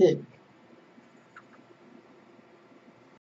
hit